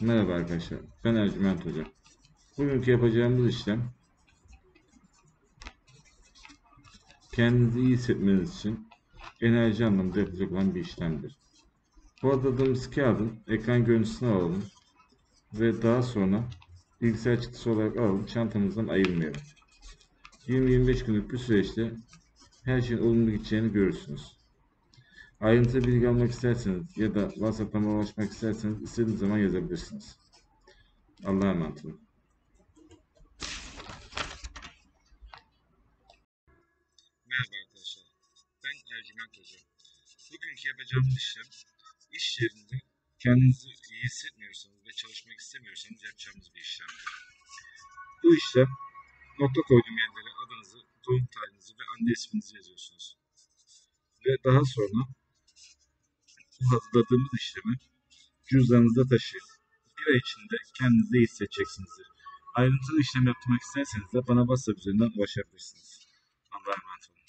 Merhaba arkadaşlar, ben Ercüment Hoca. Bugünkü yapacağımız işlem kendinizi iyi hissetmeniz için enerji anlamında yapacak olan bir işlemdir. Bu adadığımız kağıdın ekran görüntüsünü alalım ve daha sonra bilgisayar çıktısı olarak alalım, çantamızdan ayırmayalım. 20-25 günlük bir süreçte her şeyin olumlu gideceğini görürsünüz. Ayrıntılı bilgi almak isterseniz ya da WhatsApp'tan ulaşmak isterseniz istediğiniz zaman yazabilirsiniz. Allah'a emanet olun. Merhaba arkadaşlar. Ben Ercüment Hoca. Bugünkü yapacağımız işlem iş yerinde kendinizi iyi hissetmiyorsanız ve çalışmak istemiyorsanız yapacağımız bir işlemdir. Bu işlem nokta koyduğum yerlere adınızı, doğum tarihinizi ve anne isminizi yazıyorsunuz. Ve daha sonra hazırladığımız işlemi cüzdanınızda taşıyın. Bir ay içinde kendinizi iyi hissedeceksinizdir. Ayrıntılı işlem yaptırmak isterseniz de bana WhatsApp üzerinden ulaşabilirsiniz. Allah'a emanet olun.